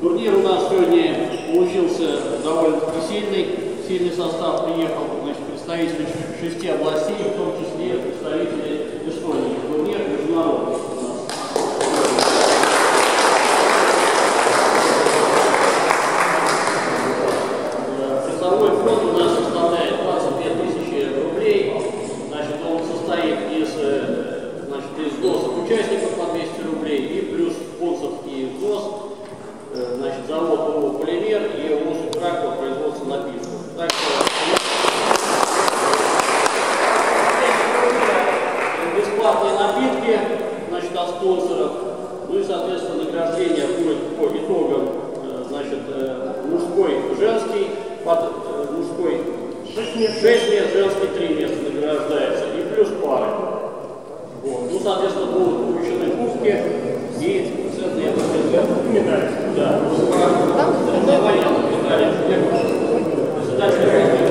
Турнир у нас сегодня получился довольно-таки сильный. Сильный состав приехал, значит, представители шести областей, в том числе представители Эстонии. Турнир международный спонсоров, ну и, соответственно, награждение будет по итогам э, значит, э, мужской, женский, под, э, мужской 6 мест, 6 мест, женский 3 места награждается, и плюс пары. Вот. Ну, соответственно, будут вручены кубки и ценные медали. Да. Соревнования медали. Председатель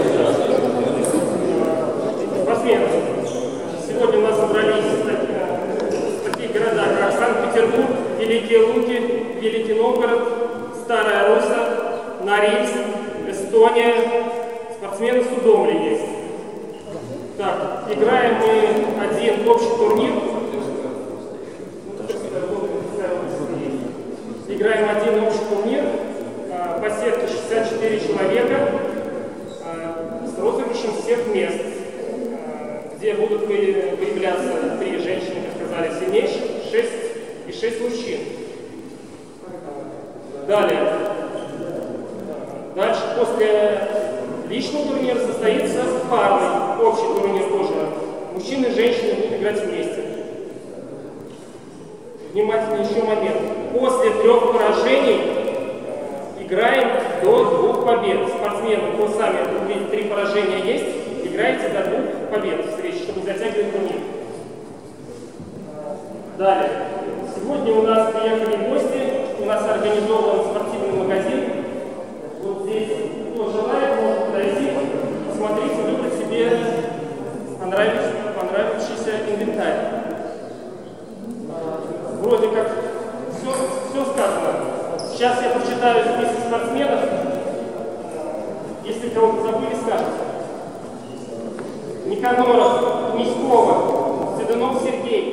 Федерации. Спортсмены. Сегодня у нас собрались так- такие города, как Санкт-Петербург, Великий Новгород, Старая Руса, Норильск, Эстония. Спортсмены с Удомли есть. Так, играем мы один общий турнир. Играем один общий турнир а, по сетке 64 человека а, с розыгрышем всех мест, а, где будут вы- выявляться три женщины, как сказали, сильнейших, шесть и шесть мужчин. Далее. Дальше, после личного турнира состоится парный, общий турнир тоже. Мужчины и женщины будут играть вместе. Внимательно еще момент. После трех поражений играем до двух побед. Спортсмены, кто сами увидите, три поражения есть, играете до двух побед в встрече, чтобы затягивать турнир. Далее. Сегодня у нас приехали гости, нас организован спортивный магазин. Вот здесь, кто желает, может подойти, посмотреть, выбрать себе понравившийся, понравившийся инвентарь. Вроде как все, все сказано. Сейчас я прочитаю список спортсменов. Если кого-то забыли, скажете. Никаноров, Миськова, Седанов Сергей.